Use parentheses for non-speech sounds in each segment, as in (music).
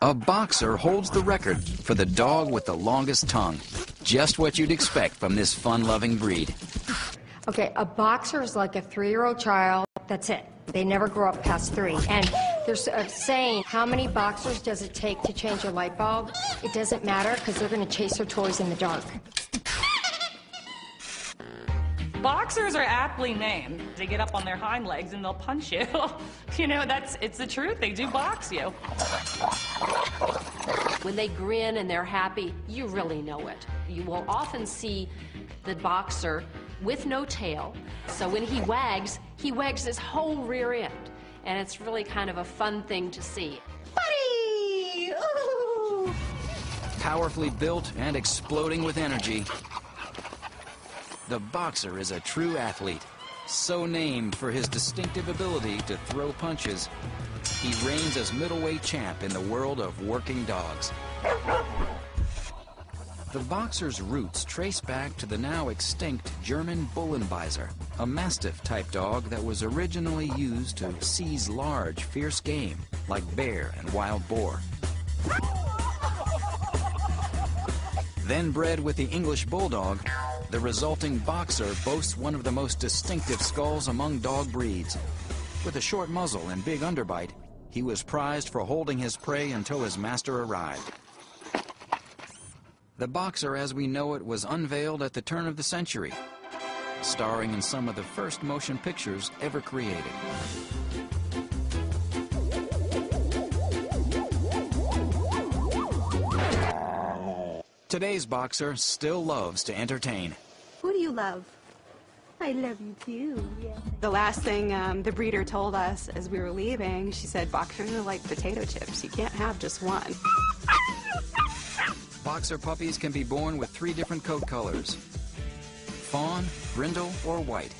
A boxer holds the record for the dog with the longest tongue. Just what you'd expect from this fun-loving breed. Okay, a boxer is like a three-year-old child. That's it. They never grow up past three. And there's a saying, how many boxers does it take to change a light bulb? It doesn't matter because they're going to chase their toys in the dark. Boxers are aptly named. They get up on their hind legs and they'll punch you. (laughs) you know, that's it's the truth. They do box you. When they grin and they're happy, you really know it. You will often see the boxer with no tail. So when he wags, he wags his whole rear end. And it's really kind of a fun thing to see. Buddy! Ooh. Powerfully built and exploding with energy, the boxer is a true athlete, so named for his distinctive ability to throw punches. He reigns as middleweight champ in the world of working dogs. The boxer's roots trace back to the now extinct German Bullenbeiser, a mastiff-type dog that was originally used to seize large, fierce game like bear and wild boar. Then bred with the English Bulldog, the resulting boxer boasts one of the most distinctive skulls among dog breeds. With a short muzzle and big underbite, he was prized for holding his prey until his master arrived. The boxer as we know it was unveiled at the turn of the century, starring in some of the first motion pictures ever created. Today's boxer still loves to entertain. Who do you love? I love you too. Yes. The last thing um, the breeder told us as we were leaving, she said, boxers are like potato chips. You can't have just one. Boxer puppies can be born with three different coat colors. Fawn, brindle, or white.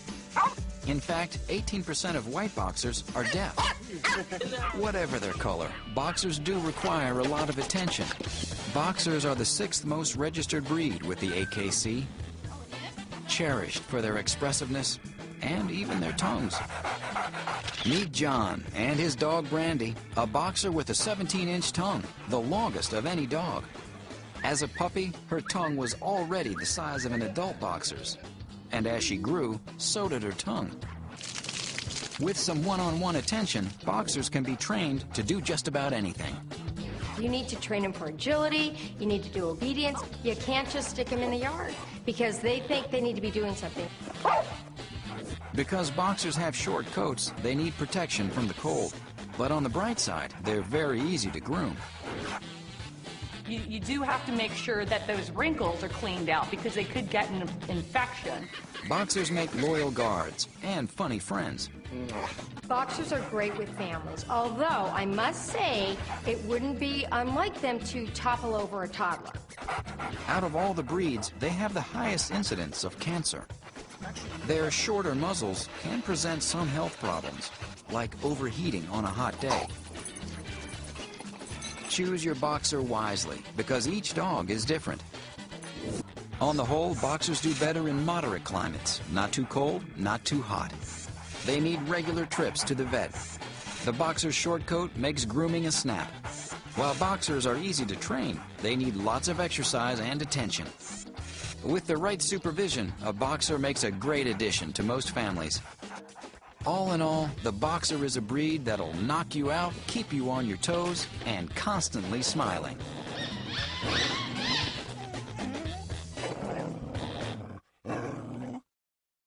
In fact, 18% of white boxers are deaf. Whatever their color, boxers do require a lot of attention. Boxers are the sixth most registered breed with the AKC, cherished for their expressiveness and even their tongues. Meet John and his dog Brandy, a boxer with a 17-inch tongue, the longest of any dog. As a puppy, her tongue was already the size of an adult boxer's. And as she grew, so did her tongue. With some one-on-one attention, boxers can be trained to do just about anything. You need to train them for agility. You need to do obedience. You can't just stick them in the yard because they think they need to be doing something. Because boxers have short coats, they need protection from the cold. But on the bright side, they're very easy to groom. You, you do have to make sure that those wrinkles are cleaned out because they could get an infection. Boxers make loyal guards and funny friends. Boxers are great with families, although I must say it wouldn't be unlike them to topple over a toddler. Out of all the breeds, they have the highest incidence of cancer. Their shorter muzzles can present some health problems, like overheating on a hot day. Choose your boxer wisely, because each dog is different. On the whole, boxers do better in moderate climates, not too cold, not too hot. They need regular trips to the vet. The boxer's short coat makes grooming a snap. While boxers are easy to train, they need lots of exercise and attention. With the right supervision, a boxer makes a great addition to most families. All in all, the boxer is a breed that'll knock you out, keep you on your toes, and constantly smiling.